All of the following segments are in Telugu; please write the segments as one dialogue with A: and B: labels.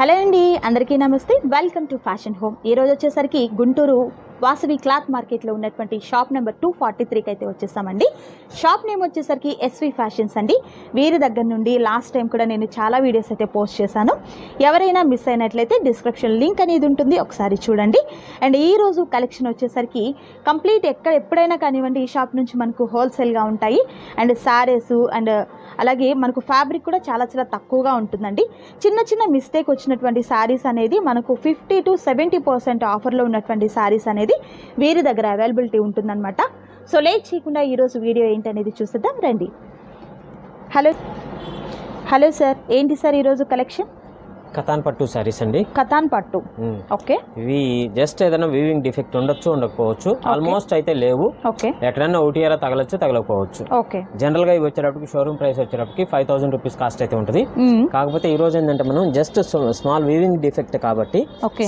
A: హలో అండి అందరికీ నమస్తే. వెల్కమ్ టు ఫ్యాషన్ హోమ్ ఈ రోజు వచ్చేసరికి గుంటూరు వాసవి క్లాత్ మార్కెట్లో ఉన్నటువంటి షాప్ నెంబర్ టూ ఫార్టీ త్రీకి అయితే వచ్చేసామండి. షాప్ నేమ్ వచ్చేసరికి ఎస్వి ఫ్యాషన్స్ అండి. వీరి దగ్గర నుండి లాస్ట్ టైం కూడా నేను చాలా వీడియోస్ అయితే పోస్ట్ చేశాను. ఎవరైనా మిస్ అయినట్లయితే డిస్క్రిప్షన్ లింక్ అనేది ఉంటుంది ఒకసారి చూడండి. అండ్ ఈ రోజు కలెక్షన్ వచ్చేసరికి కంప్లీట్ ఎక్కడ ఎప్పుడైనా కానివ్వండి ఈ షాప్ నుంచి మనకు హోల్సేల్గా ఉంటాయి. అండ్ శారీస్ అండ్ అలాగే మనకు ఫ్యాబ్రిక్ కూడా చాలా చాలా తక్కువగా ఉంటుందండి. చిన్న చిన్న మిస్టేక్ వచ్చినటువంటి శారీస్ అనేది మనకు ఫిఫ్టీ టు సెవెంటీ పర్సెంట్ ఆఫర్లో ఉన్నటువంటి శారీస్ అనేది వీరి దగ్గర అవైలబిలిటీ ఉంటుందన్నమాట. సో లేట్ చేయకుండా ఈరోజు వీడియో ఏంటనేది చూసేద్దాం రండి. హలో హలో సార్ ఏంటి సార్ ఈరోజు కలెక్షన్
B: కథాన్ పట్టు శారీస్ అండి.
A: కథాన్ పట్టు. ఓకే.
B: ఇవి జస్ట్ ఏదైనా వీవింగ్ డిఫెక్ట్ ఉండొచ్చు ఉండకపోవచ్చు. ఆల్మోస్ట్ అయితే లేవు.
A: ఓకే.
B: ఎక్కడైనా ఓటీఆర్ తగలొచ్చు తగలకపోవచ్చు.
A: ఓకే.
B: జనరల్గా ఇవి వచ్చేటప్పటికి షోరూమ్ ప్రైస్ వచ్చేటప్పటికి ఫైవ్ థౌసండ్ రూపీస్ కాస్ట్ అయితే ఉంటుంది. కాకపోతే ఈ రోజు ఏంటంటే మనం జస్ట్ స్మాల్ వీవింగ్ డిఫెక్ట్ కాబట్టి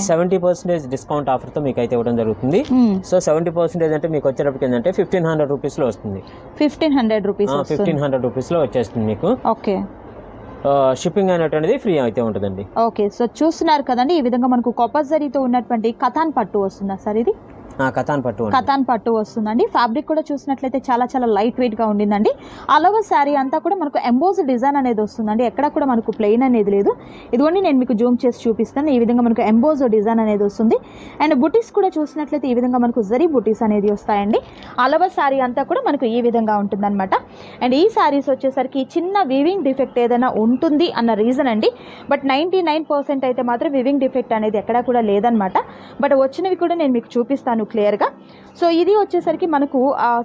B: సెవెంటీ పర్సెంటేజ్ డిస్కౌంట్ ఆఫర్తో మీకు అయితే ఇవ్వడం జరుగుతుంది. సో సెవెంటీ పర్సెంటేజ్ అంటే మీకు వచ్చేటప్పటికి ఏంటంటే ఫిఫ్టీన్ హండ్రెడ్ రూపీస్లో వస్తుంది.
A: Fifteen hundred rupees
B: fifteen hundred రూపీస్లో వచ్చేస్తుంది మీకు.
A: ఓకే.
B: షిప్పింగ్ అనేటువంటిది ఫ్రీ అయితే ఉంటుందండి.
A: ఓకే సో చూస్తున్నారు కదండి ఈ విధంగా మనకు కొప్పజరీతో ఉన్నటువంటి కథాన్ పట్టు వస్తుందా సార్ ఇది?
B: కథాన్ పట్టు
A: వస్తుందండి. ఫ్యాబ్రిక్ కూడా చూసినట్లయితే చాలా చాలా లైట్ వెయిట్గా ఉండిందండి. అలవ శారీ అంతా కూడా మనకు ఎంబోజ్ డిజైన్ అనేది వస్తుందండి. ఎక్కడ కూడా మనకు ప్లెయిన్ అనేది లేదు. ఇదిగోండి నేను మీకు జూమ్ చేసి చూపిస్తాను. ఈ విధంగా మనకు ఎంబోజ్ డిజైన్ అనేది వస్తుంది. అండ్ బుటీస్ కూడా చూసినట్లయితే ఈ విధంగా మనకు జరీ బుటీస్ అనేది వస్తాయండి. అలవ శారీ అంతా కూడా మనకు ఈ విధంగా ఉంటుందన్నమాట. అండ్ ఈ శారీస్ వచ్చేసరికి చిన్న వివింగ్ డిఫెక్ట్ ఏదైనా ఉంటుంది అన్న రీజన్ అండి. బట్ నైంటీ నైన్ పర్సెంట్ అయితే మాత్రం వివింగ్ డిఫెక్ట్ అనేది ఎక్కడా కూడా లేదనమాట బట్ వచ్చినవి కూడా నేను మీకు చూపిస్తాను. క్లియర్గా. సో ఇది వచ్చేసరికి మనకు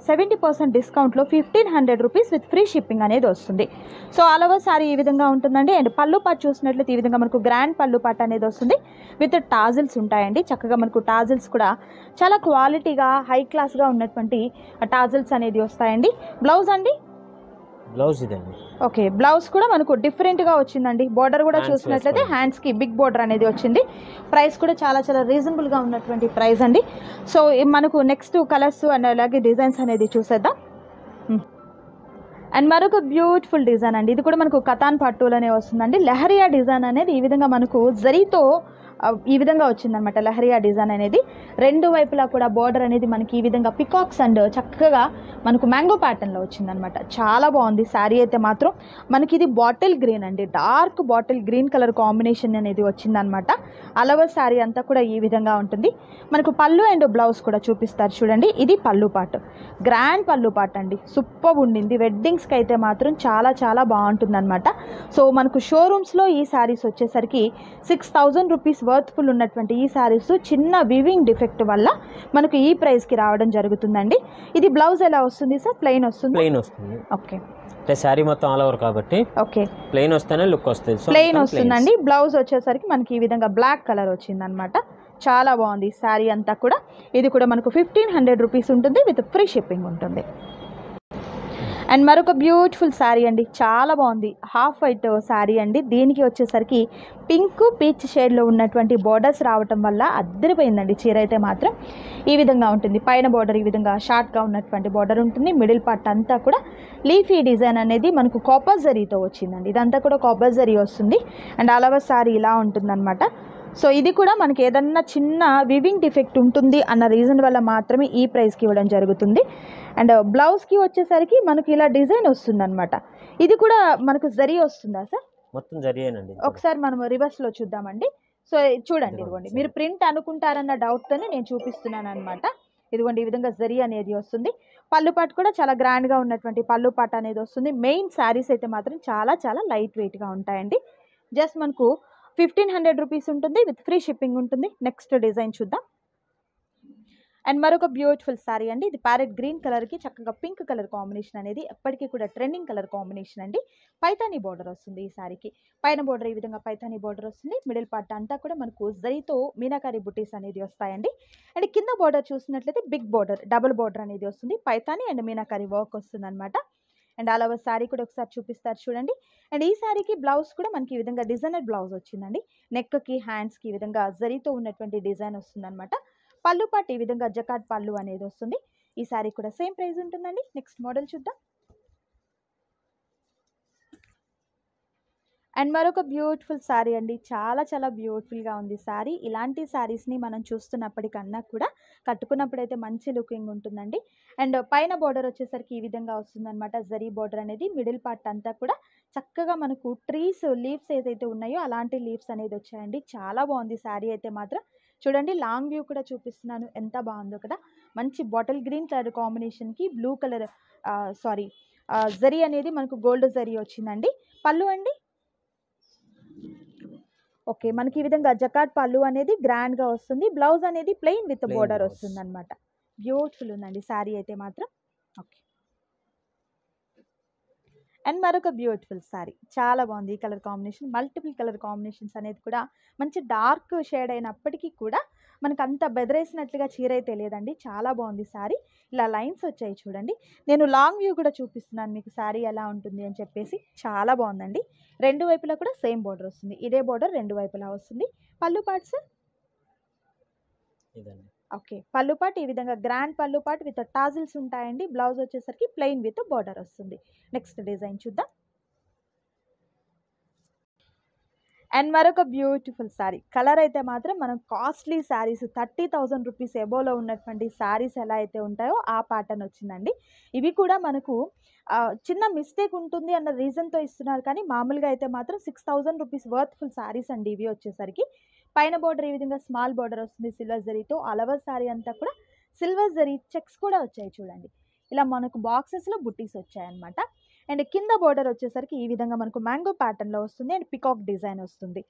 A: సెవెంటీ పర్సెంట్ డిస్కౌంట్లో fifteen hundred rupees with free shipping అనేది వస్తుంది. సో అలవ సారీ ఈ విధంగా ఉంటుందండి. అండ్ పళ్ళు పాటు చూసినట్లయితే ఈ విధంగా మనకు గ్రాండ్ పళ్ళు పాట అనేది వస్తుంది. విత్ టాజిల్స్ ఉంటాయండి. చక్కగా మనకు టాజిల్స్ కూడా చాలా క్వాలిటీగా హై క్లాస్గా ఉన్నటువంటి టాజిల్స్ అనేది వస్తాయండి. బ్లౌజ్ అండి?
B: బ్లౌజ్ ఇదండి.
A: ఓకే బ్లౌజ్ కూడా మనకు డిఫరెంట్గా వచ్చిందండి. బార్డర్ కూడా చూసినట్లయితే. హ్యాండ్స్కి బిగ్ బార్డర్ అనేది వచ్చింది. ప్రైస్ కూడా చాలా చాలా రీజనబుల్గా ఉన్నటువంటి ప్రైస్ అండి. సో మనకు నెక్స్ట్ కలర్స్ అండ్ అలాగే డిజైన్స్ అనేది చూసేద్దాం. అండ్ మరొక బ్యూటిఫుల్ డిజైన్ అండి. ఇది కూడా మనకు కథాన్ పట్టులోనే వస్తుందండి. లహరియా డిజైన్ అనేది ఈ విధంగా మనకు జరీతో ఈ విధంగా వచ్చిందనమాట లహరియా డిజైన్ అనేది. రెండు వైపులా కూడా బార్డర్ అనేది మనకి ఈ విధంగా పికాక్స్ అండ్ చక్కగా మనకు మ్యాంగో ప్యాటర్న్లో వచ్చిందనమాట చాలా బాగుంది. శారీ అయితే మాత్రం మనకి ఇది బాటిల్ గ్రీన్ అండి. Dark bottle green colour combination అనేది వచ్చిందనమాట అలవ శారీ అంతా కూడా ఈ విధంగా ఉంటుంది. మనకు పళ్ళు అండ్ బ్లౌజ్ కూడా చూపిస్తారు చూడండి. ఇది పళ్ళు పాటు గ్రాండ్ పళ్ళు పాట అండి. సూపర్ ఉండింది. వెడ్డింగ్స్కి అయితే మాత్రం చాలా చాలా బాగుంటుందన్నమాట. సో మనకు షోరూమ్స్లో ఈ శారీస్ వచ్చేసరికి సిక్స్ థౌజండ్ రూపీస్ వర్త్ఫుల్ ఉన్నటువంటి ఈ శారీస్ చిన్న వివింగ్ డిఫెక్ట్ వల్ల మనకు ఈ ప్రైస్కి రావడం జరుగుతుందండి. ఇది బ్లౌజ్ ఎలా వస్తుంది సార్? ప్లెయిన్ వస్తుంది?
B: ప్లెయిన్ వస్తుంది.
A: ఓకే
B: అంటే శారీ మొత్తం ఆల్ ఓవర్ కాబట్టి
A: ఓకే
B: ప్లెయిన్ వస్తేనే లుక్ వస్తుంది. So
A: plain. వస్తుందండి. బ్లౌజ్ వచ్చేసరికి మనకి ఈ విధంగా బ్లాక్ కలర్ వచ్చిందనమాట చాలా బాగుంది శారీ అంతా కూడా. ఇది కూడా మనకు ఫిఫ్టీన్ హండ్రెడ్ రూపీస్ ఉంటుంది. విత్ ఫ్రీ షిప్పింగ్ ఉంటుంది. అండ్ మరొక బ్యూటిఫుల్ శారీ అండి. చాలా బాగుంది. హాఫ్ వైట్ శారీ అండి. దీనికి వచ్చేసరికి పింక్ పీచ్ షేడ్లో ఉన్నటువంటి బోర్డర్స్ రావటం వల్ల అద్దరిపోయిందండి. చీర అయితే మాత్రం ఈ విధంగా ఉంటుంది. పైన బోర్డర్ ఈ విధంగా షార్ట్గా ఉన్నటువంటి బోర్డర్ ఉంటుంది. మిడిల్ పార్ట్ అంతా కూడా లీఫీ డిజైన్ అనేది మనకు కాపర్ జరీతో వచ్చిందండి. ఇదంతా కూడా కాపర్ జరీ వస్తుంది. అండ్ అలవ శారీ ఇలా ఉంటుందన్నమాట. సో ఇది కూడా మనకి ఏదన్నా చిన్న వివింగ్ డిఫెక్ట్ ఉంటుంది అన్న రీజన్ వల్ల మాత్రమే ఈ ప్రైస్కి ఇవ్వడం జరుగుతుంది. అండ్ బ్లౌజ్కి వచ్చేసరికి మనకి ఇలా డిజైన్ వస్తుందన్నమాట. ఇది కూడా మనకు జరీ వస్తుందా సార్?
B: మొత్తం జరిగేనండి
A: ఒకసారి మనం రివర్స్లో చూద్దామండి. సో చూడండి
B: ఇదిగోండి.
A: మీరు ప్రింట్ అనుకుంటారన్న డౌట్తోనే నేను చూపిస్తున్నాను అనమాట ఇదిగోండి ఈ విధంగా జరీ అనేది వస్తుంది. పళ్ళు పాటు కూడా చాలా గ్రాండ్గా ఉన్నటువంటి పళ్ళు పాట అనేది వస్తుంది. మెయిన్ శారీస్ అయితే మాత్రం చాలా చాలా లైట్ వెయిట్గా ఉంటాయండి. జస్ట్ మనకు ఫిఫ్టీన్ హండ్రెడ్ రూపీస్ ఉంటుంది విత్ ఫ్రీ షిప్పింగ్ ఉంటుంది. నెక్స్ట్ డిజైన్ చూద్దాం. అండ్ మరొక బ్యూటిఫుల్ శారీ అండి. ఇది ప్యారెట్ గ్రీన్ కలర్కి చక్కగా పింక్ కలర్ కాంబినేషన్ అనేది ఎప్పటికీ కూడా ట్రెండింగ్ కలర్ కాంబినేషన్ అండి. పైతానీ బార్డర్ వస్తుంది ఈ శారీకి పైన బార్డర్ ఈ విధంగా పైతానీ బార్డర్ వస్తుంది. మిడిల్ పార్ట్ అంతా కూడా మనకు జరీతో మీనాకారి బుటీస్ అనేది వస్తాయండి. అండ్ కింద బార్డర్ చూసినట్లయితే బిగ్ బార్డర్ డబుల్ బార్డర్ అనేది వస్తుంది. పైతానీ అండ్ మీనాకారి వర్క్ వస్తుంది అండ్ ఆల్ ఓవర్ శారీ కూడా ఒకసారి చూపిస్తారు చూడండి. అండ్ ఈ శారీకి బ్లౌజ్ కూడా మనకి ఈ విధంగా డిజైనర్ బ్లౌజ్ వచ్చిందండి. నెక్కి హ్యాండ్స్కి ఈ విధంగా జరీతో ఉన్నటువంటి డిజైన్ వస్తుందన్నమాట. పళ్ళు పాటు ఈ విధంగా జకాట్ పళ్ళు అనేది వస్తుంది. ఈ శారీ కూడా సేమ్ ప్రైస్ ఉంటుందండి. నెక్స్ట్ మోడల్ చూద్దాం. అండ్ మరొక బ్యూటిఫుల్ శారీ అండి. చాలా చాలా బ్యూటిఫుల్గా ఉంది శారీ. ఇలాంటి శారీస్ని మనం చూస్తున్నప్పటికన్నా కూడా కట్టుకున్నప్పుడైతే మంచి లుకింగ్ ఉంటుందండి. అండ్ పైన బోర్డర్ వచ్చేసరికి ఈ విధంగా వస్తుందన్నమాట. జరీ బోర్డర్ అనేది మిడిల్ పార్ట్ అంతా కూడా చక్కగా మనకు ట్రీస్ లీవ్స్ ఏదైతే ఉన్నాయో అలాంటి లీవ్స్ అనేది వచ్చాయండి. చాలా బాగుంది శారీ అయితే మాత్రం. చూడండి లాంగ్ వ్యూ కూడా చూపిస్తున్నాను. ఎంత బాగుందో కదా! మంచి బాటిల్ గ్రీన్ కలర్ కాంబినేషన్కి బ్లూ కలర్ సారీ జరీ అనేది మనకు గోల్డ్ జరీ వచ్చిందండి. పళ్ళు అండి? ఓకే మనకి ఈ విధంగా జకాట్ పళ్ళు అనేది గ్రాండ్గా వస్తుంది. బ్లౌజ్ అనేది ప్లెయిన్ విత్ బోర్డర్. వస్తుంది అనమాట బ్యూటిఫుల్ ఉందండి శారీ అయితే మాత్రం. ఓకే. అండ్ మరొక బ్యూటిఫుల్ శారీ. చాలా బాగుంది ఈ colour combination. Multiple colour combinations అనేది కూడా మంచి డార్క్ షేడ్ అయినప్పటికీ కూడా మనకు అంత బెదరేసినట్లుగా చీర అయితే లేదండి. చాలా బాగుంది శారీ ఇలా లైన్స్ వచ్చాయి చూడండి. నేను లాంగ్ వ్యూ కూడా చూపిస్తున్నాను మీకు శారీ ఎలా ఉంటుంది అని చెప్పేసి. చాలా బాగుందండి. రెండు వైపులా కూడా సేమ్ బోర్డర్ వస్తుంది. ఇదే బోర్డర్ రెండు వైపులా వస్తుంది. పళ్ళు పార్ట్స్? ఓకే. పళ్ళు పాట్ ఈ విధంగా గ్రాండ్ పళ్ళు పాట్ విత్ టాజిల్స్ ఉంటాయండి. బ్లౌజ్ వచ్చేసరికి ప్లెయిన్ విత్ బోర్డర్ వస్తుంది. నెక్స్ట్ డిజైన్ చూద్దాం. అండ్ మరొక బ్యూటిఫుల్ శారీ కలర్ అయితే మాత్రం మనం costly saris thirty thousand rupees ఎబోలో ఉన్నటువంటి శారీస్ ఎలా అయితే ఉంటాయో ఆ ప్యాటర్న్ వచ్చిందండి. ఇవి కూడా మనకు చిన్న మిస్టేక్ ఉంటుంది అన్న రీజన్తో ఇస్తున్నారు కానీ మామూలుగా అయితే మాత్రం six thousand rupees worthful saris అండి ఇవి వచ్చేసరికి. పైన బోర్డర్ ఈ విధంగా స్మాల్ బార్డర్ వస్తుంది సిల్వర్ జరీతో. అలవర్ శారీ అంతా కూడా సిల్వర్ జరీ చెక్స్ కూడా వచ్చాయి చూడండి. ఇలా మనకు బాక్సెస్లో బుట్టీస్ వచ్చాయన్నమాట. అండ్ కింద బోర్డర్ వచ్చేసరికి ఈ విధంగా మనకు మ్యాంగో ప్యాటర్న్లో వస్తుంది అండ్ పికాక్ డిజైన్ వస్తుంది.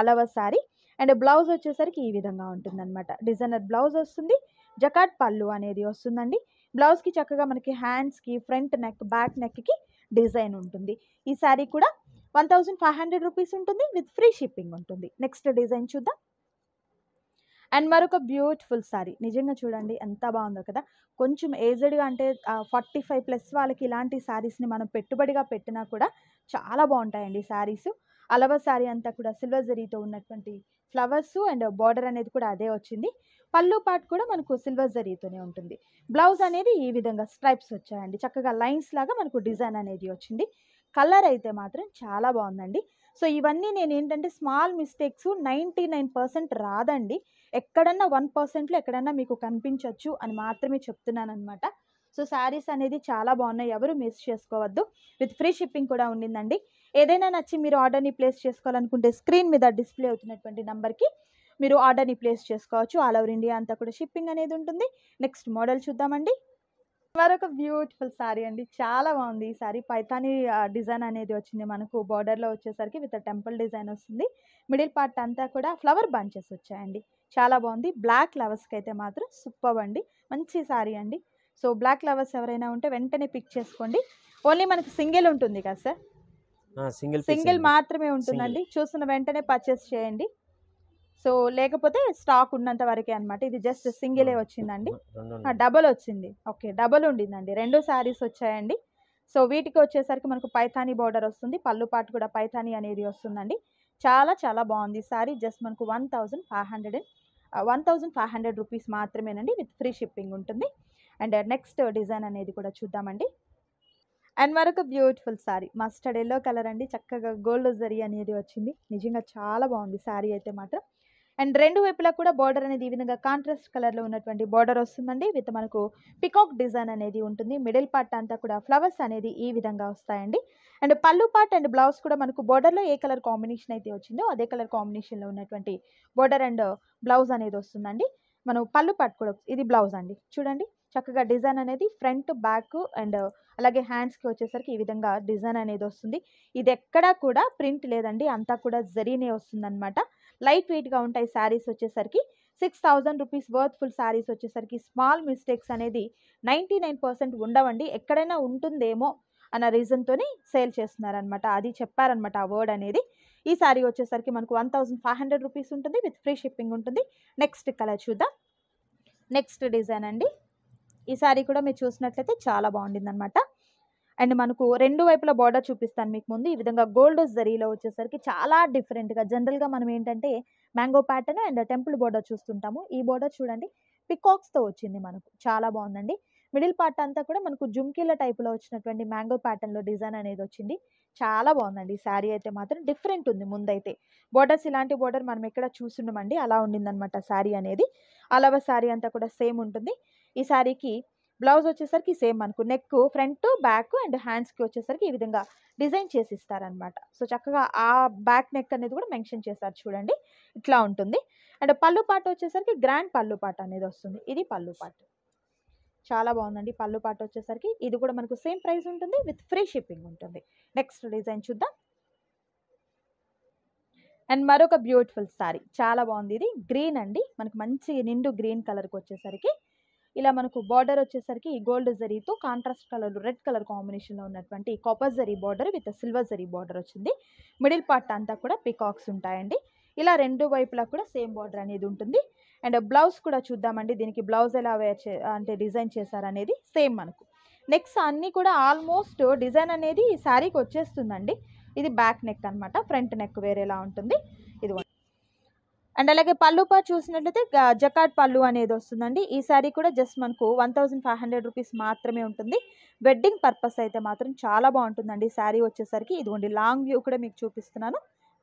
A: All over sari and blouse వచ్చేసరికి ఈ విధంగా ఉంటుందన్నమాట. డిజైనర్ బ్లౌజ్ వస్తుంది జకాట్ పళ్ళు అనేది వస్తుందండి. బ్లౌజ్కి చక్కగా మనకి హ్యాండ్స్కి ఫ్రంట్ నెక్ బ్యాక్ నెక్కి డిజైన్ ఉంటుంది. ఈ శారీ కూడా one thousand five hundred rupees ఉంటుంది విత్ ఫ్రీ షిప్పింగ్ ఉంటుంది. నెక్స్ట్ డిజైన్ చూద్దాం. అండ్ మరొక బ్యూటిఫుల్ శారీ నిజంగా చూడండి ఎంత బాగుందో కదా. కొంచెం ఏజ్డ్గా అంటే ఫార్టీ ఫైవ్ ప్లస్ వాళ్ళకి ఇలాంటి శారీస్ని మనం పెట్టుబడిగా పెట్టినా కూడా చాలా బాగుంటాయండి శారీస్ అలవ శారీ అంతా కూడా సిల్వర్ జరీతో ఉన్నటువంటి ఫ్లవర్స్ అండ్ బార్డర్ అనేది కూడా అదే వచ్చింది. పళ్ళు పాట్ కూడా మనకు సిల్వర్ జరీతోనే ఉంటుంది. బ్లౌజ్ అనేది ఈ విధంగా స్ట్రైప్స్ వచ్చాయండి. చక్కగా లైన్స్ లాగా మనకు డిజైన్ అనేది వచ్చింది. కలర్ అయితే మాత్రం చాలా బాగుందండి. సో ఇవన్నీ నేను ఏంటంటే small mistakes ninety nine percent రాదండి. ఎక్కడన్నా వన్ పర్సెంట్లో ఎక్కడన్నా మీకు కనిపించవచ్చు అని మాత్రమే చెప్తున్నాను అనమాట సో శారీస్ అనేది చాలా బాగున్నాయి. ఎవరు మిస్ చేసుకోవద్దు. విత్ ఫ్రీ షిప్పింగ్ కూడా ఉండిందండి. ఏదైనా నచ్చి మీరు ఆర్డర్ని ప్లేస్ చేసుకోవాలనుకుంటే స్క్రీన్ మీద డిస్ప్లే అవుతున్నటువంటి నెంబర్కి మీరు ఆర్డర్ని ప్లేస్ చేసుకోవచ్చు. ఆల్ ఓవర్ ఇండియా అంతా కూడా షిప్పింగ్ అనేది ఉంటుంది. నెక్స్ట్ మోడల్ చూద్దామండి. మరొక బ్యూటిఫుల్ శారీ అండి. చాలా బాగుంది ఈ శారీ పైతాని డిజైన్ అనేది వచ్చింది మనకు బార్డర్లో వచ్చేసరికి విత్ టెంపుల్ డిజైన్ వస్తుంది. మిడిల్ పార్ట్ అంతా కూడా ఫ్లవర్ బంచెస్ వచ్చాయండి. చాలా బాగుంది. బ్లాక్ ఫ్లవర్స్కి అయితే మాత్రం సూపర్ అండి. మంచి శారీ అండి. సో బ్లాక్ ఫ్లవర్స్ ఎవరైనా ఉంటే వెంటనే పిక్ చేసుకోండి. ఓన్లీ మనకి సింగిల్ ఉంటుంది కదా సార్?
B: సింగిల్
A: సింగిల్ మాత్రమే ఉంటుందండి. చూసిన వెంటనే పర్చేస్ చేయండి. సో లేకపోతే స్టాక్ ఉన్నంత వరకే అనమాట ఇది జస్ట్ సింగిలే వచ్చిందండి. డబల్ వచ్చింది. ఓకే డబల్ ఉండిందండి. రెండు శారీస్ వచ్చాయండి. సో వీటికి వచ్చేసరికి మనకు పైథానీ బార్డర్ వస్తుంది. పళ్ళు పాటు కూడా పైథానీ అనేది వస్తుందండి. చాలా చాలా బాగుంది. శారీ జస్ట్ మనకు one thousand five hundred one thousand five hundred rupees మాత్రమేనండి విత్ ఫ్రీ షిప్పింగ్ ఉంటుంది. అండ్ నెక్స్ట్ డిజైన్ అనేది కూడా చూద్దామండి. అండ్ మరొక beautiful sari. Mustard yellow colour అండి. చక్కగా గోల్డ్ జరీ అనేది వచ్చింది. నిజంగా చాలా బాగుంది. శారీ అయితే మాత్రం. అండ్ రెండు వైపులా కూడా బార్డర్ అనేది ఈ విధంగా కాంట్రాస్ట్ కలర్లో ఉన్నటువంటి బార్డర్ వస్తుందండి. విత్ మనకు పికాక్ డిజైన్ అనేది ఉంటుంది. మిడిల్ పార్ట్ అంతా కూడా ఫ్లవర్స్ అనేది ఈ విధంగా వస్తాయండి. అండ్ పళ్ళు పార్ట్ అండ్ బ్లౌజ్ కూడా మనకు బార్డర్లో ఏ కలర్ కాంబినేషన్ అయితే వచ్చిందో అదే కలర్ కాంబినేషన్లో ఉన్నటువంటి బార్డర్ అండ్ బ్లౌజ్ అనేది వస్తుందండి. మనం పళ్ళు పార్ట్ కూడా ఇది బ్లౌజ్ అండి. చూడండి. చక్కగా డిజైన్ అనేది ఫ్రంట్ బ్యాక్ అండ్ అలాగే హ్యాండ్స్కి వచ్చేసరికి ఈ విధంగా డిజైన్ అనేది వస్తుంది. ఇది ఎక్కడా కూడా ప్రింట్ లేదండి. అంతా కూడా జరీనే వస్తుందన్నమాట. లైట్ వెయిట్గా ఉంటాయి శారీస్ వచ్చేసరికి six thousand rupees worthful saris వచ్చేసరికి స్మాల్ మిస్టేక్స్ అనేది నైంటీ నైన్ పర్సెంట్ ఉండవండి. ఎక్కడైనా ఉంటుందేమో అన్న రీజన్తోని సేల్ చేస్తున్నారనమాట అది చెప్పారనమాట ఆ వర్డ్ అనేది. ఈ శారీ వచ్చేసరికి మనకు one thousand five hundred rupees ఉంటుంది విత్ ఫ్రీ షిప్పింగ్ ఉంటుంది. నెక్స్ట్ కలర్ చూద్దాం. నెక్స్ట్ డిజైన్ అండి. ఈ శారీ కూడా మీరు చూసినట్లయితే చాలా బాగుండింది అనమాట అండ్ మనకు రెండు వైపుల బార్డర్ చూపిస్తాను మీకు ముందు. ఈ విధంగా గోల్డ్ జరీలో వచ్చేసరికి చాలా డిఫరెంట్గా జనరల్గా మనం ఏంటంటే mango pattern and temple border చూస్తుంటాము. ఈ బార్డర్ చూడండి పికాక్స్తో వచ్చింది మనకు. చాలా బాగుందండి. మిడిల్ పార్ట్ అంతా కూడా మనకు జుమ్కీల టైప్లో వచ్చినటువంటి మ్యాంగో ప్యాటర్న్లో డిజైన్ అనేది వచ్చింది. చాలా బాగుందండి. ఈ శారీ అయితే మాత్రం డిఫరెంట్ ఉంది ముందైతే. బోర్డర్స్ ఇలాంటి బోర్డర్ మనం ఎక్కడ చూసుండమండి అలా ఉండిందనమాట శారీ అనేది. అలవ శారీ అంతా కూడా సేమ్ ఉంటుంది. ఈ శారీకి బ్లౌజ్ వచ్చేసరికి సేమ్ మనకు నెక్ ఫ్రంట్ బ్యాక్ అండ్ హ్యాండ్స్కి వచ్చేసరికి ఈ విధంగా డిజైన్ చేసి ఇస్తారనమాట సో చక్కగా ఆ బ్యాక్ నెక్ అనేది కూడా మెన్షన్ చేశారు చూడండి. ఇట్లా ఉంటుంది. అండ్ పళ్ళు పాట వచ్చేసరికి గ్రాండ్ పళ్ళు పాట అనేది వస్తుంది. ఇది పళ్ళు పాట. చాలా బాగుందండి పళ్ళు పాట వచ్చేసరికి. ఇది కూడా మనకు సేమ్ ప్రైస్ ఉంటుంది విత్ ఫ్రీ షిప్పింగ్ ఉంటుంది. నెక్స్ట్ డిజైన్ చూద్దాం. అండ్ మరొక బ్యూటిఫుల్ సారీ చాలా బాగుంది. ఇది గ్రీన్ అండి. మనకు మంచి నిండు గ్రీన్ కలర్కి వచ్చేసరికి ఇలా మనకు బార్డర్ వచ్చేసరికి గోల్డ్ జరీతో కాంట్రాస్ట్ కలర్ రెడ్ కలర్ కాంబినేషన్లో ఉన్నటువంటి copper zari border with silver zari border వచ్చింది. మిడిల్ పార్ట్ అంతా కూడా పికాక్స్ ఉంటాయండి. ఇలా రెండు వైపులా కూడా సేమ్ బార్డర్ అనేది ఉంటుంది. అండ్ బ్లౌజ్ కూడా చూద్దామండి. దీనికి బ్లౌజ్ ఎలా వేర్ చే అంటే డిజైన్ చేశారనేది సేమ్ మనకు. నెక్స్ట్ అన్నీ కూడా ఆల్మోస్ట్ డిజైన్ అనేది ఈ శారీకి వచ్చేస్తుందండి. ఇది బ్యాక్ నెక్ అన్నమాట. ఫ్రంట్ నెక్ వేరేలా ఉంటుంది. అండ్ అలాగే పళ్ళు పాటు చూసినట్లయితే జకాట్ పళ్ళు అనేది వస్తుందండి. ఈ శారీ కూడా జస్ట్ మనకు one thousand five hundred rupees మాత్రమే ఉంటుంది. వెడ్డింగ్ పర్పస్ అయితే మాత్రం చాలా బాగుంటుందండి శారీ వచ్చేసరికి. ఇదిగోండి లాంగ్ వ్యూ కూడా మీకు చూపిస్తున్నాను.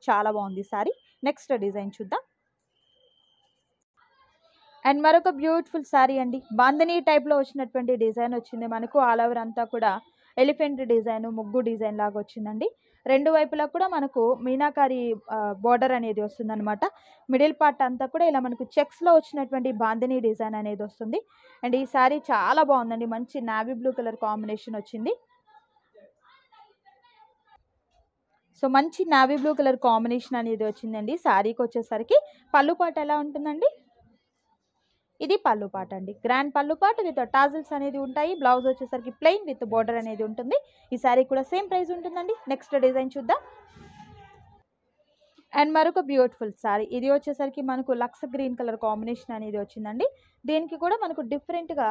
A: చాలా బాగుంది శారీ నెక్స్ట్ డిజైన్ చూద్దాం. అండ్ మరొక బ్యూటిఫుల్ శారీ అండి. బాందనీ టైప్లో వచ్చినటువంటి డిజైన్ వచ్చింది మనకు. ఆల్ ఓవర్ అంతా కూడా ఎలిఫెంట్ డిజైన్ ముగ్గు డిజైన్ లాగా వచ్చిందండి. రెండు వైపులా కూడా మనకు మీనాకారి బార్డర్ అనేది వస్తుందన్నమాట. మిడిల్ పార్ట్ అంతా కూడా ఇలా మనకు చెక్స్లో వచ్చినటువంటి బాందినీ డిజైన్ అనేది వస్తుంది. అండ్ ఈ శారీ చాలా బాగుందండి. మంచి నావీ బ్లూ కలర్ కాంబినేషన్ వచ్చింది. సో మంచి నావీ బ్లూ కలర్ కాంబినేషన్ అనేది వచ్చిందండి. శారీకి వచ్చేసరికి పళ్ళు పాట ఎలా ఉంటుందండి? ఇది పళ్ళు పాట అండి. గ్రాండ్ పళ్ళు పాట విత్ టాజిల్స్ అనేది ఉంటాయి. బ్లౌజ్ వచ్చేసరికి ప్లెయిన్ విత్ బోర్డర్ అనేది ఉంటుంది. ఈ శారీ కూడా సేమ్ ప్రైస్ ఉంటుందండి. నెక్స్ట్ డిజైన్ చూద్దాం. అండ్ మరొక బ్యూటిఫుల్ శారీ ఇది వచ్చేసరికి మనకు లక్స్ గ్రీన్ కలర్ కాంబినేషన్ అనేది వచ్చిందండి. దీనికి కూడా మనకు డిఫరెంట్గా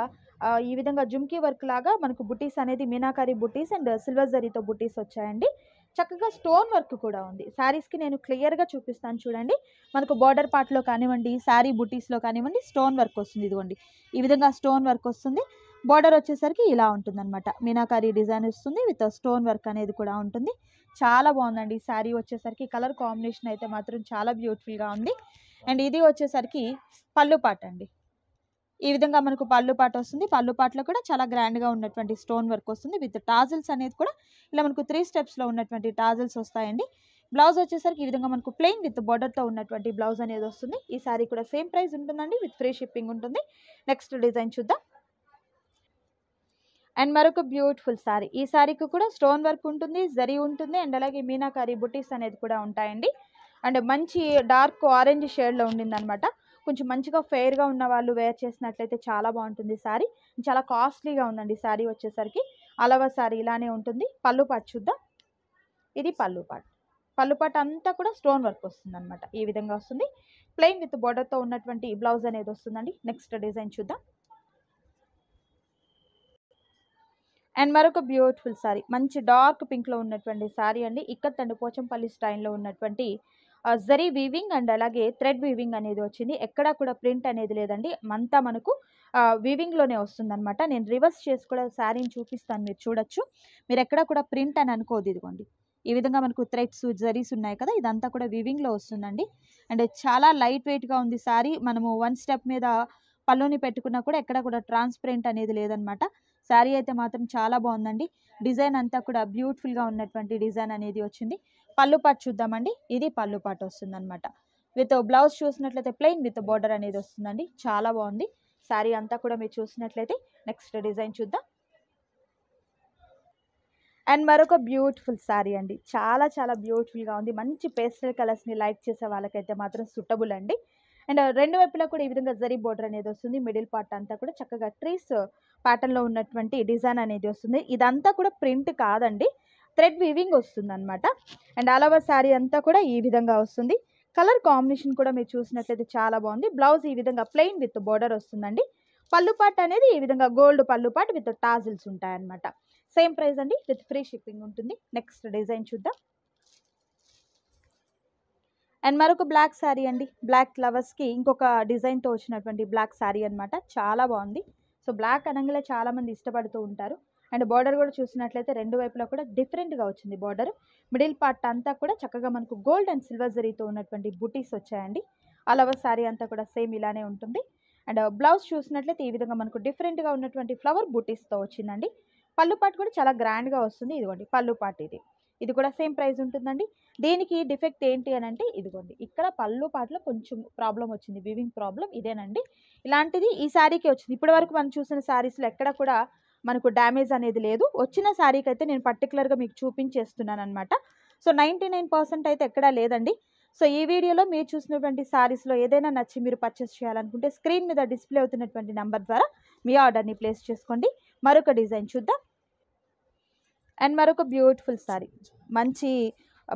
A: ఈ విధంగా జుమ్కీ వర్క్ లాగా మనకు బుటీస్ అనేది మీనాకారి బుటీస్ అండ్ సిల్వర్ జరీతో బుటీస్ వచ్చాయండి. చక్కగా స్టోన్ వర్క్ కూడా ఉంది. శారీస్కి నేను క్లియర్గా చూపిస్తాను చూడండి. మనకు బార్డర్ పార్ట్లో కానివ్వండి శారీ బుటీస్లో కానివ్వండి స్టోన్ వర్క్ వస్తుంది ఇదిగోండి. ఈ విధంగా స్టోన్ వర్క్ వస్తుంది. బార్డర్ వచ్చేసరికి ఇలా ఉంటుందన్నమాట. మీనాకారి డిజైన్ వస్తుంది విత్ స్టోన్ వర్క్ అనేది కూడా ఉంటుంది. చాలా బాగుందండి. ఈ శారీ వచ్చేసరికి కలర్ కాంబినేషన్ అయితే మాత్రం చాలా బ్యూటిఫుల్గా ఉంది. అండ్ ఇది వచ్చేసరికి పళ్ళు పాట అండి ఈ విధంగా మనకు పళ్ళు పాట వస్తుంది. పళ్ళు పాటలో కూడా చాలా గ్రాండ్గా ఉన్నటువంటి స్టోన్ వర్క్ వస్తుంది. విత్ టాజిల్స్ అనేది కూడా ఇలా మనకు త్రీ స్టెప్స్లో ఉన్నటువంటి టాజిల్స్ వస్తాయండి. బ్లౌజ్ వచ్చేసరికి ఈ విధంగా మనకు ప్లెయిన్ విత్ బార్డర్తో ఉన్నటువంటి బ్లౌజ్ అనేది వస్తుంది. ఈ శారీ కూడా సేమ్ ప్రైస్ ఉంటుందండి. విత్ ఫ్రీ షిప్పింగ్ ఉంటుంది. నెక్స్ట్ డిజైన్ చూద్దాం. అండ్ మరొక బ్యూటిఫుల్ శారీ ఈ శారీకి కూడా స్టోన్ వర్క్ ఉంటుంది జరీ ఉంటుంది అండ్ అలాగే మీనాకారి బుటీస్ అనేది కూడా ఉంటాయండి. అండ్ మంచి డార్క్ ఆరెంజ్ షేడ్లో ఉండింది అనమాట కొంచెం మంచిగా ఫెయిర్గా ఉన్న వాళ్ళు వేర్ చేసినట్లయితే చాలా బాగుంటుంది శారీ చాలా కాస్ట్లీగా ఉందండి శారీ వచ్చేసరికి. అలవ శారీ ఇలానే ఉంటుంది. పళ్ళు పాటు చూద్దాం. ఇది పళ్ళు పాటు. పళ్ళు పాటు అంతా కూడా స్టోన్ వర్క్ వస్తుంది అనమాట ఈ విధంగా వస్తుంది. ప్లెయిన్ విత్ బోర్డర్తో ఉన్నటువంటి బ్లౌజ్ అనేది వస్తుందండి. నెక్స్ట్ డిజైన్ చూద్దాం. అండ్ మరొక బ్యూటిఫుల్ శారీ మంచి డార్క్ పింక్లో ఉన్నటువంటి శారీ అండి. ఇక్కడ తండు పోచంపల్లి స్టైల్లో ఉన్నటువంటి జరీ వీవింగ్ అండ్ అలాగే థ్రెడ్ వీవింగ్ అనేది వచ్చింది. ఎక్కడా కూడా ప్రింట్ అనేది లేదండి. అంతా మనకు వీవింగ్లోనే వస్తుందన్నమాట. నేను రివర్స్ చేసి కూడా శారీని చూపిస్తాను మీరు చూడొచ్చు. మీరు ఎక్కడ కూడా ప్రింట్ అని అనుకోదు ఇదిగోండి. ఈ విధంగా మనకు థ్రెడ్స్ జరీస్ ఉన్నాయి కదా ఇదంతా కూడా వీవింగ్లో వస్తుందండి. అండ్ చాలా లైట్ వెయిట్గా ఉంది శారీ. మనము వన్ స్టెప్ మీద పళ్ళుని పెట్టుకున్నా కూడా ఎక్కడ కూడా ట్రాన్స్పరెంట్ అనేది లేదనమాట శారీ అయితే మాత్రం చాలా బాగుందండి. డిజైన్ అంతా కూడా బ్యూటిఫుల్గా ఉన్నటువంటి డిజైన్ అనేది వచ్చింది. పళ్ళు పాటు చూద్దామండి. ఇది పళ్ళు పాటు వస్తుంది అనమాట విత్ బ్లౌజ్ చూసినట్లయితే ప్లెయిన్ విత్ బోర్డర్ అనేది వస్తుందండి. చాలా బాగుంది. శారీ అంతా కూడా మీరు చూసినట్లయితే నెక్స్ట్ డిజైన్ చూద్దాం. అండ్ మరొక బ్యూటిఫుల్ శారీ అండి. చాలా చాలా బ్యూటిఫుల్గా ఉంది. మంచి పేస్టల్ కలర్స్ని లైక్ చేసే వాళ్ళకైతే మాత్రం సూటబుల్ అండి. అండ్ రెండు వైపులా కూడా ఈ విధంగా జరీ బోర్డర్ అనేది వస్తుంది. మిడిల్ పార్ట్ అంతా కూడా చక్కగా ట్రీస్ ప్యాటర్న్లో ఉన్నటువంటి డిజైన్ అనేది వస్తుంది. ఇదంతా కూడా ప్రింట్ కాదండి. థ్రెడ్ వీవింగ్ వస్తుంది అనమాట అండ్ ఆల్ ఓవర్ శారీ అంతా కూడా ఈ విధంగా వస్తుంది. కలర్ కాంబినేషన్ కూడా మీరు చూసినట్లయితే చాలా బాగుంది. బ్లౌజ్ ఈ విధంగా ప్లెయిన్ విత్ బోర్డర్ వస్తుందండి. పళ్ళు పాట్ అనేది ఈ విధంగా గోల్డ్ పళ్ళు పాట్ విత్ టాజిల్స్ ఉంటాయన్నమాట. సేమ్ ప్రైస్ అండి విత్ ఫ్రీ షిప్పింగ్ ఉంటుంది. నెక్స్ట్ డిజైన్ చూద్దాం. అండ్ మరొక బ్లాక్ శారీ అండి. బ్లాక్ ఫ్లవర్స్కి ఇంకొక డిజైన్తో వచ్చినటువంటి బ్లాక్ శారీ అనమాట చాలా బాగుంది. సో బ్లాక్ అనగానే చాలామంది ఇష్టపడుతూ ఉంటారు. అండ్ బార్డర్ కూడా చూసినట్లయితే రెండు వైపులా కూడా డిఫరెంట్గా వచ్చింది బార్డర్. మిడిల్ పార్ట్ అంతా కూడా చక్కగా మనకు గోల్డ్ అండ్ సిల్వర్ జరీతో ఉన్నటువంటి బుటీస్ వచ్చాయండి. అలవ శారీ అంతా కూడా సేమ్ ఇలానే ఉంటుంది. అండ్ బ్లౌజ్ చూసినట్లయితే ఈ విధంగా మనకు డిఫరెంట్గా ఉన్నటువంటి ఫ్లవర్ బుటీస్తో వచ్చిందండి. పళ్ళు పాటు కూడా చాలా గ్రాండ్గా వస్తుంది. ఇదిగోండి పళ్ళు పాటు ఇది. ఇది కూడా సేమ్ ప్రైస్ ఉంటుందండి. దీనికి డిఫెక్ట్ ఏంటి అని అంటే ఇదిగోండి ఇక్కడ పళ్ళు పాటలో కొంచెం ప్రాబ్లం వచ్చింది. వివింగ్ ప్రాబ్లం ఇదేనండి. ఇలాంటిది ఈ శారీకి వచ్చింది. ఇప్పటి వరకు మనం చూసిన శారీస్లో ఎక్కడ కూడా మనకు డ్యామేజ్ అనేది లేదు. వచ్చిన శారీకి అయితే నేను పర్టికులర్గా మీకు చూపించేస్తున్నాను అనమాట సో నైంటీ నైన్ పర్సెంట్ అయితే ఎక్కడా లేదండి. సో ఈ వీడియోలో మీరు చూసినటువంటి శారీస్లో ఏదైనా నచ్చి మీరు పర్చేస్ చేయాలనుకుంటే స్క్రీన్ మీద డిస్ప్లే అవుతున్నటువంటి నెంబర్ ద్వారా మీ ఆర్డర్ని ప్లేస్ చేసుకోండి. మరొక డిజైన్ చూద్దాం. అండ్ మరొక బ్యూటిఫుల్ శారీ. మంచి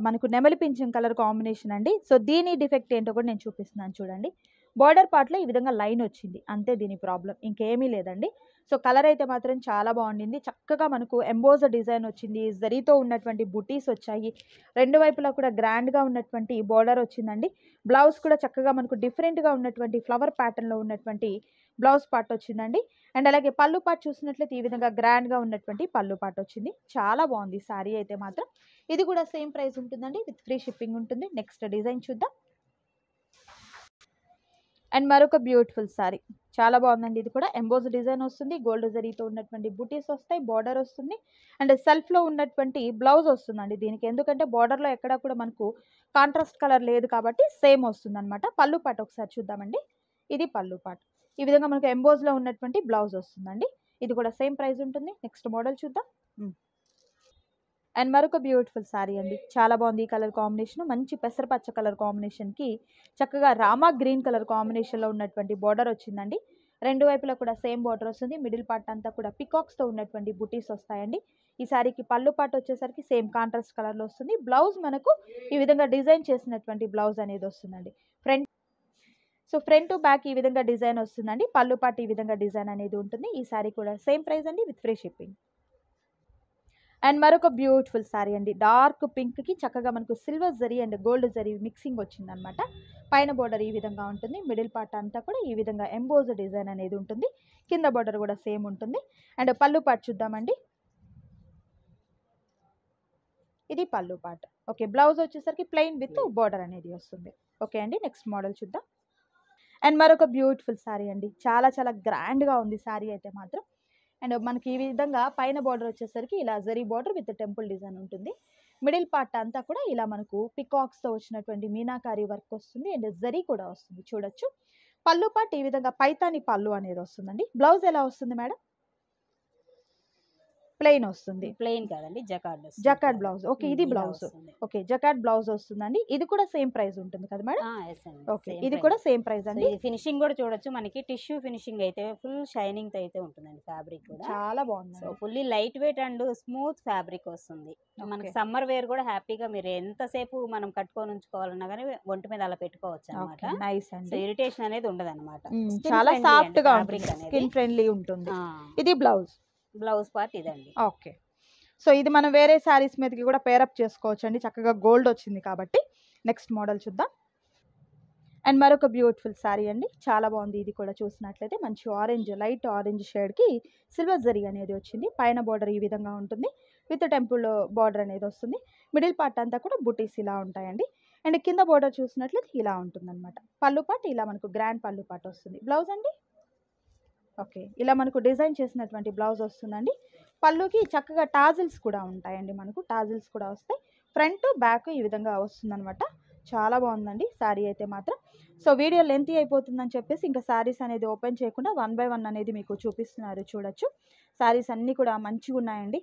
A: మనకు నెమలి పింఛన్ కలర్ కాంబినేషన్ అండి. సో దీని డిఫెక్ట్ ఏంటో కూడా నేను చూపిస్తున్నాను చూడండి. బార్డర్ పార్ట్లో ఈ విధంగా లైన్ వచ్చింది. అంతే దీని ప్రాబ్లం ఇంకేమీ లేదండి. సో కలర్ అయితే మాత్రం చాలా బాగుండింది. చక్కగా మనకు ఎంబోజ డిజైన్ వచ్చింది. జరీతో ఉన్నటువంటి బుటీస్ వచ్చాయి. రెండు వైపులా కూడా గ్రాండ్గా ఉన్నటువంటి బార్డర్ వచ్చిందండి. బ్లౌజ్ కూడా చక్కగా మనకు డిఫరెంట్గా ఉన్నటువంటి ఫ్లవర్ ప్యాటర్న్లో ఉన్నటువంటి బ్లౌజ్ పార్ట్ వచ్చిందండి. అండ్ అలాగే పళ్ళు పార్ట్ చూసినట్లయితే ఈ విధంగా గ్రాండ్గా ఉన్నటువంటి పళ్ళు పార్ట్ వచ్చింది. చాలా బాగుంది శారీ అయితే మాత్రం. ఇది కూడా సేమ్ ప్రైస్ ఉంటుందండి. విత్ ఫ్రీ షిప్పింగ్ ఉంటుంది. నెక్స్ట్ డిజైన్ చూద్దాం. అండ్ మరొక బ్యూటిఫుల్ శారీ చాలా బాగుందండి ఇది కూడా. ఎంబోజ్ డిజైన్ వస్తుంది. గోల్డ్ జరీతో ఉన్నటువంటి బుటీస్ వస్తాయి. బార్డర్ వస్తుంది. అండ్ సెల్ఫ్లో ఉన్నటువంటి బ్లౌజ్ వస్తుందండి దీనికి. ఎందుకంటే బార్డర్లో ఎక్కడ కూడా మనకు కాంట్రాస్ట్ కలర్ లేదు కాబట్టి సేమ్ వస్తుంది అనమాట పళ్ళు పాట ఒకసారి చూద్దామండి. ఇది పళ్ళు పాట. ఈ విధంగా మనకు ఎంబోజ్లో ఉన్నటువంటి బ్లౌజ్ వస్తుందండి. ఇది కూడా సేమ్ ప్రైస్ ఉంటుంది. నెక్స్ట్ మోడల్ చూద్దాం. అండ్ మరొక బ్యూటిఫుల్ శారీ అండి. చాలా బాగుంది ఈ కలర్ కాంబినేషన్. మంచి పెసరపచ్చ కలర్ కాంబినేషన్కి చక్కగా రామా గ్రీన్ కలర్ కాంబినేషన్లో ఉన్నటువంటి బార్డర్ వచ్చిందండి. రెండు వైపులా కూడా సేమ్ బార్డర్ వస్తుంది. మిడిల్ పార్ట్ అంతా కూడా పికాక్స్తో ఉన్నటువంటి బుటీస్ వస్తాయండి. ఈ శారీకి పళ్ళు పాటు వచ్చేసరికి సేమ్ కాంట్రాస్ట్ కలర్లో వస్తుంది. బ్లౌజ్ మనకు ఈ విధంగా డిజైన్ చేసినటువంటి బ్లౌజ్ అనేది వస్తుందండి. ఫ్రంట్ సో ఫ్రంట్ బ్యాక్ ఈ విధంగా డిజైన్ వస్తుందండి. పళ్ళు పాటు ఈ విధంగా డిజైన్ అనేది ఉంటుంది. ఈ శారీ కూడా సేమ్ ప్రైస్ అండి విత్ ఫ్రీ షిప్పింగ్. అండ్ మరొక బ్యూటిఫుల్ శారీ అండి. డార్క్ పింక్కి చక్కగా మనకు silver zari and gold zari mixing వచ్చిందనమాట పైన బోర్డర్ ఈ విధంగా ఉంటుంది. మిడిల్ పార్ట్ అంతా కూడా ఈ విధంగా ఎంబోజ్ డిజైన్ అనేది ఉంటుంది. కింద బోర్డర్ కూడా సేమ్ ఉంటుంది. అండ్ పళ్ళు పార్ట్ చూద్దామండి. ఇది పళ్ళు పార్ట్. ఓకే బ్లౌజ్ వచ్చేసరికి ప్లెయిన్ విత్ బోర్డర్ అనేది వస్తుంది. ఓకే అండి నెక్స్ట్ మోడల్ చూద్దాం. అండ్ మరొక బ్యూటిఫుల్ శారీ అండి. చాలా చాలా గ్రాండ్గా ఉంది శారీ అయితే మాత్రం. అండ్ మనకి ఈ విధంగా పైన బార్డర్ వచ్చేసరికి ఇలా zari border with temple design ఉంటుంది. మిడిల్ పార్ట్ అంతా కూడా ఇలా మనకు పికాక్స్తో వచ్చినటువంటి మీనాకారి వర్క్ వస్తుంది అండ్ జరీ కూడా వస్తుంది చూడొచ్చు. పళ్ళు పార్ట్ ఈ విధంగా పైతాని పళ్ళు అనేది వస్తుందండి. బ్లౌజ్ ఎలా వస్తుంది మేడం ప్లెయిన్ వస్తుంది.
C: ప్లెయిన్ కాదండి జకార్డ్
A: జకార్డ్ బ్లౌజ్. ఓకే ఇది బ్లౌజ్. ఓకే జకార్డ్ బ్లౌజ్ వస్తుందండి. ఇది కూడా సేమ్ ప్రైస్ ఉంటుంది కదా మేడం? ఓకే ఇది కూడా సేమ్ ప్రైస్ అండి.
C: ఫినిషింగ్ కూడా చూడొచ్చు. మనకి టిష్యూ ఫినిషింగ్ అయితే ఫుల్ షైనింగ్తో అయితే ఉంటుందండి ఫ్యాబ్రిక్ కూడా.
A: చాలా
C: సో
A: బాగుంది
C: fully light weight and smooth fabric వస్తుంది. మనకి. సమ్మర్ వేర్ కూడా హ్యాపీగా మీరు ఎంతసేపు మనం కట్టుకొని ఉంచుకోవాలన్నా కానీ ఒంటి మీద అలా పెట్టుకోవచ్చు అనమాట
A: నైస్ అండి.
C: ఇరిటేషన్ అనేది ఉండదు అనమాట
A: చాలా సాఫ్ట్గా
C: అనేది
A: స్కిన్ ఫ్రెండ్లీ ఉంటుంది. ఇది బ్లౌజ్.
C: బ్లౌజ్ పార్ట్ ఇదండి.
A: ఓకే. సో ఇది మనం వేరే శారీస్ మీదకి కూడా పేరప్ చేసుకోవచ్చు అండి చక్కగా గోల్డ్ వచ్చింది కాబట్టి. నెక్స్ట్ మోడల్ చూద్దాం. అండ్ మరొక బ్యూటిఫుల్ శారీ అండి. చాలా బాగుంది ఇది కూడా చూసినట్లయితే. మంచి ఆరెంజ్ లైట్ ఆరెంజ్ షేడ్కి సిల్వర్ జరీ అనేది వచ్చింది. పైన బార్డర్ ఈ విధంగా ఉంటుంది. విత్ టెంపుల్ బార్డర్ అనేది వస్తుంది. మిడిల్ పార్ట్ అంతా కూడా బుటీస్ ఇలా ఉంటాయండి. అండ్ కింద బార్డర్ చూసినట్లయితే ఇలా ఉంటుందన్నమాట. పళ్ళు పాటు ఇలా మనకు గ్రాండ్ పళ్ళు పాటు వస్తుంది. బ్లౌజ్ అండి? ఓకే. ఇలా మనకు డిజైన్ చేసినటువంటి బ్లౌజ్ వస్తుందండి. పళ్ళుకి చక్కగా టాజిల్స్ కూడా ఉంటాయండి మనకు. టాజిల్స్ కూడా వస్తాయి. ఫ్రంట్ బ్యాక్ ఈ విధంగా వస్తుందనమాట చాలా బాగుందండి. శారీ అయితే మాత్రం. సో వీడియో లెంతీ అయిపోతుందని చెప్పేసి ఇంకా శారీస్ అనేది ఓపెన్ చేయకుండా వన్ బై వన్ అనేది మీకు చూపిస్తున్నారు చూడొచ్చు. శారీస్ అన్నీ కూడా మంచిగా ఉన్నాయండి.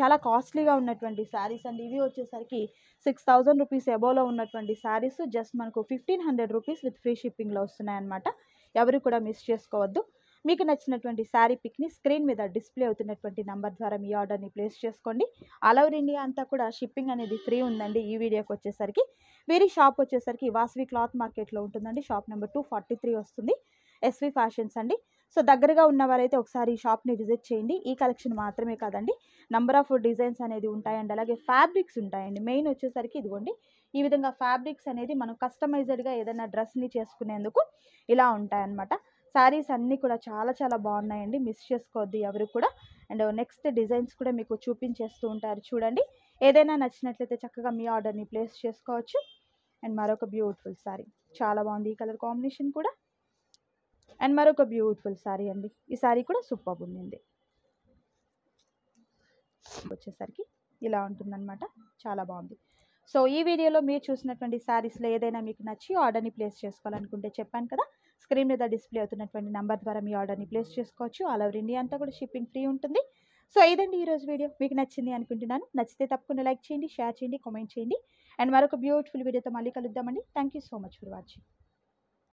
A: చాలా కాస్ట్లీగా ఉన్నటువంటి శారీస్ అండి. ఇవి వచ్చేసరికి సిక్స్ థౌజండ్ రూపీస్ ఎబోలో ఉన్నటువంటి శారీస్. జస్ట్ మనకు fifteen hundred rupees with free షిప్పింగ్లో వస్తున్నాయన్నమాట. ఎవరు కూడా మిస్ చేసుకోవద్దు. మీకు నచ్చినటువంటి శారీ పిక్ని స్క్రీన్ మీద డిస్ప్లే అవుతున్నటువంటి నంబర్ ద్వారా మీ ఆర్డర్ని ప్లేస్ చేసుకోండి. ఆల్ ఓవర్ ఇండియా అంతా కూడా షిప్పింగ్ అనేది ఫ్రీ ఉందండి. ఈ వీడియోకి వచ్చేసరికి వీరి షాప్ వచ్చేసరికి వాసవి క్లాత్ మార్కెట్లో ఉంటుందండి. Shop number two forty three వస్తుంది. ఎస్వి ఫ్యాషన్స్ అండి. సో దగ్గరగా ఉన్నవారైతే ఒకసారి ఈ షాప్ని విజిట్ చేయండి. ఈ కలెక్షన్ మాత్రమే కాదండి. నంబర్ ఆఫ్ డిజైన్స్ అనేది ఉంటాయండి. అలాగే ఫ్యాబ్రిక్స్ ఉంటాయండి. మెయిన్ వచ్చేసరికి ఇదిగోండి. ఈ విధంగా ఫ్యాబ్రిక్స్ అనేది మనం కస్టమైజ్డ్గా ఏదైనా డ్రెస్ని చేసుకునేందుకు ఇలా ఉంటాయన్నమాట. శారీస్ అన్నీ కూడా చాలా చాలా బాగున్నాయండి. మిస్ చేసుకోవద్దు ఎవరు కూడా. అండ్ నెక్స్ట్ డిజైన్స్ కూడా మీకు చూపించేస్తూ ఉంటారు చూడండి. ఏదైనా నచ్చినట్లయితే చక్కగా మీ ఆర్డర్ని ప్లేస్ చేసుకోవచ్చు. అండ్ మరొక బ్యూటిఫుల్ శారీ. చాలా బాగుంది ఈ కలర్ కాంబినేషన్ కూడా. అండ్ మరొక బ్యూటిఫుల్ శారీ అండి. ఈ శారీ కూడా సూపర్ ఉండింది. వచ్చేసరికి ఇలా ఉంటుందన్నమాట. చాలా బాగుంది. సో ఈ వీడియోలో మీరు చూసినటువంటి శారీస్లో ఏదైనా మీకు నచ్చి ఆర్డర్ని ప్లేస్ చేసుకోవాలనుకుంటే చెప్పాను కదా. స్క్రీన్ మీద డిస్ప్లే అవుతున్నటువంటి నెంబర్ ద్వారా మీ ఆర్డర్ని ప్లేస్ చేసుకోవచ్చు. ఆల్ ఓవర్ ఇండియా అంతా కూడా షిప్పింగ్ ఫ్రీ ఉంటుంది. సో ఇదండి ఈరోజు వీడియో. మీకు నచ్చింది అనుకుంటున్నాను. నచ్చితే తప్పకుండా లైక్ చేయండి షేర్ చేయండి కామెంట్ చేయండి. అండ్ మరొక బ్యూటిఫుల్ వీడియోతో మళ్ళీ కలుద్దామండి. Thank you so much for watching.